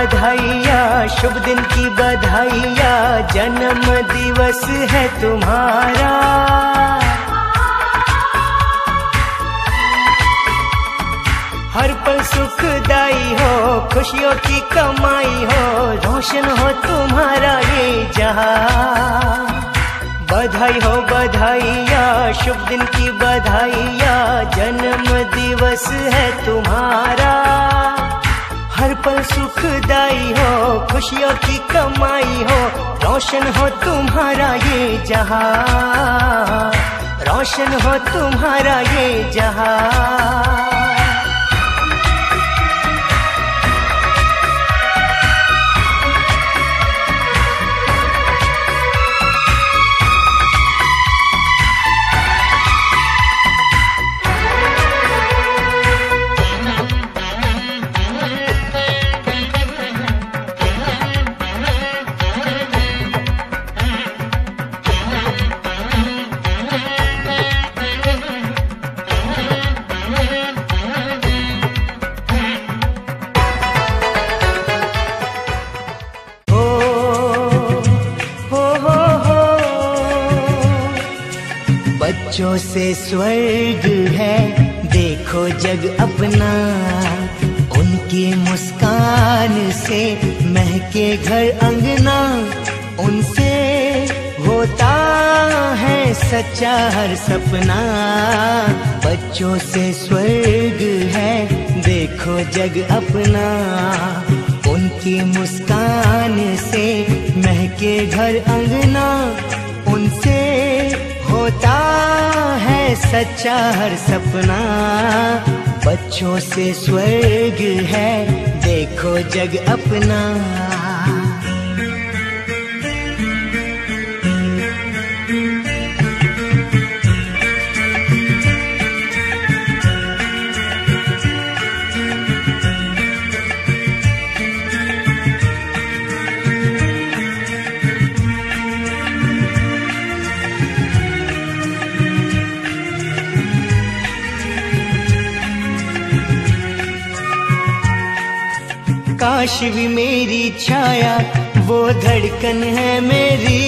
बधाइया, शुभ दिन की बधाइया। जन्म दिवस है तुम्हारा। हर पल सुखदाई हो, खुशियों की कमाई हो, रोशन हो तुम्हारा ये जहाँ। बधाई हो बधाइया, शुभ दिन की बधाइया। जन्म दिवस है तुम्हारा। सुखदाई हो, खुशियों की कमाई हो, रोशन हो तुम्हारा ये जहाँ, रोशन हो तुम्हारा ये जहाँ। बच्चों से स्वर्ग है। देखो जग अपना। उनकी मुस्कान से महके घर अंगना। उनसे होता है सच्चा हर सपना। बच्चों से स्वर्ग है। देखो जग अपना। उनकी मुस्कान से महके घर अंगना। सच्चा हर सपना। बच्चों से स्वर्ग है देखो जग अपना। काश भी मेरी छाया, वो धड़कन है मेरी।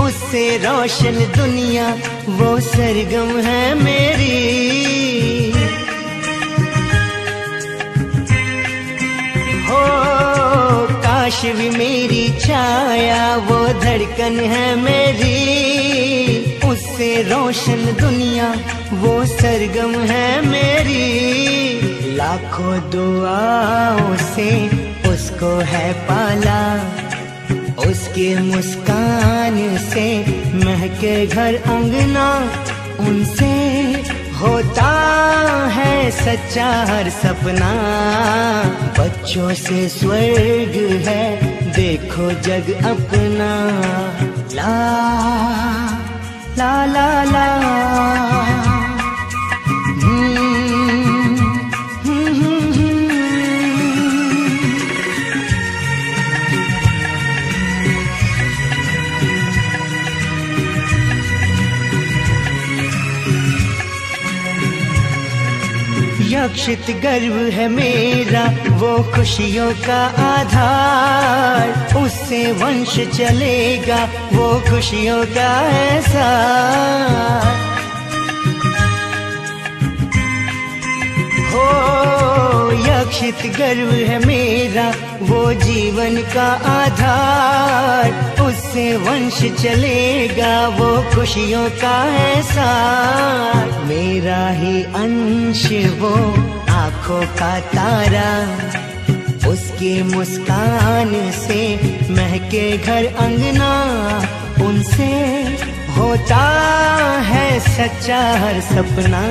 उससे रोशन दुनिया, वो सरगम है मेरी। हो, काश भी मेरी छाया, वो धड़कन है मेरी। उससे रोशन दुनिया, वो सरगम है मेरी। लाखों दुआओं से उसको है पाला। उसके मुस्कान से महके घर अंगना उनसे होता है सच्चा हर सपना। बच्चों से स्वर्ग है, देखो जग अपना। ला ला ला ला। यक्षित गर्व है मेरा, वो खुशियों का आधार। उससे वंश चलेगा, वो खुशियों का ऐसा यक्षित गर्व है मेरा, वो जीवन का आधार। उससे वंश चलेगा, वो खुशियों का ऐसा मेरा ही अंश, वो आँखों का तारा। उसकी मुस्कान से महके घर अंगना, उनसे होता है सच्चा हर सपना।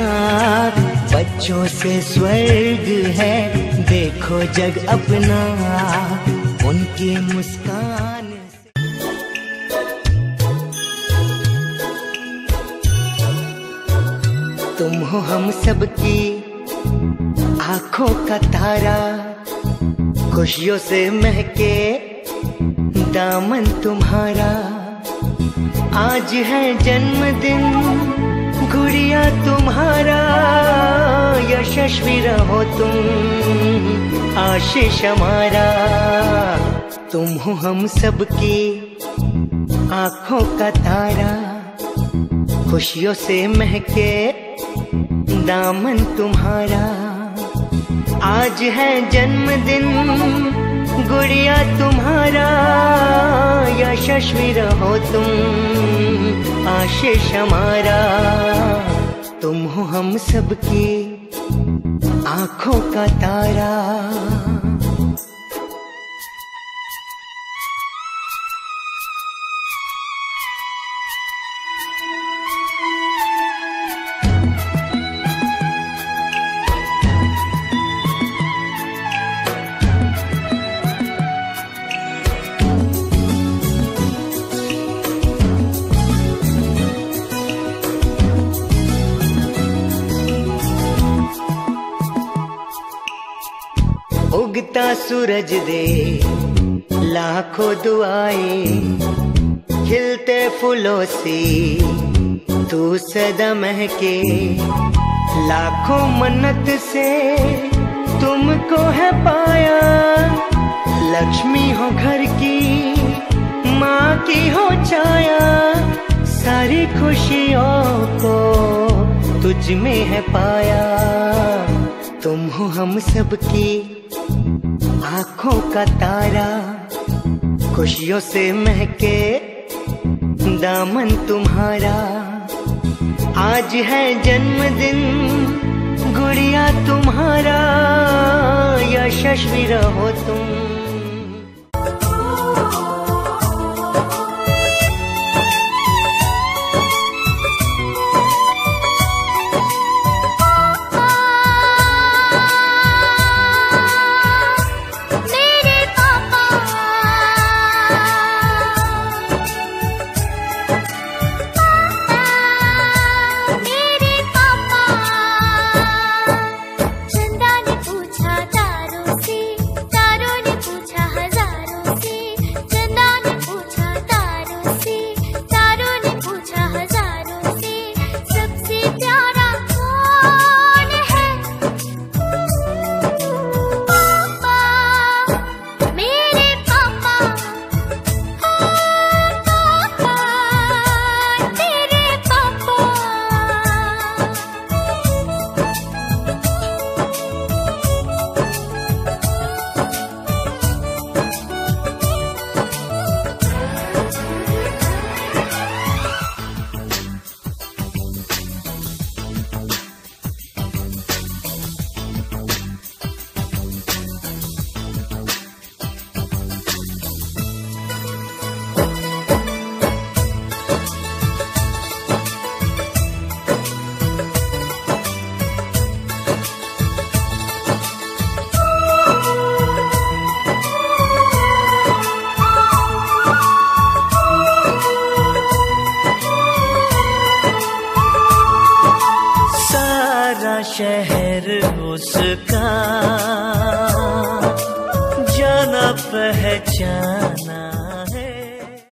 बच्चों से स्वर्ग है देखो जग अपना, उनकी मुस्कान तुम हो हम सबकी आँखों का तारा, खुशियों से महके दामन तुम्हारा। आज है जन्मदिन गुड़िया तुम्हारा, यशस्वी रहो तुम, आशीष हमारा। तुम हो हम सबकी आँखों का तारा, खुशियों से महके दामन तुम्हारा। आज है जन्मदिन, गुड़िया तुम्हारा, यशस्वी रहो तुम, आशीष हमारा। तुम हो हम सबकी आँखों का तारा। उगता सूरज दे, लाखों दुआएँ खिलते फूलों से, तू सदा महके, लाखों मन्नत से तुमको है पाया। लक्ष्मी हो घर की, माँ की हो छाया, सारी खुशियों को तुझ में है पाया। तुम हो हम सबकी आँखों का तारा। खुशियों से महके दामन तुम्हारा। आज है जन्मदिन, गुड़िया तुम्हारा। यशस्वी रहो तुम। शहर उसका। जाना पहचान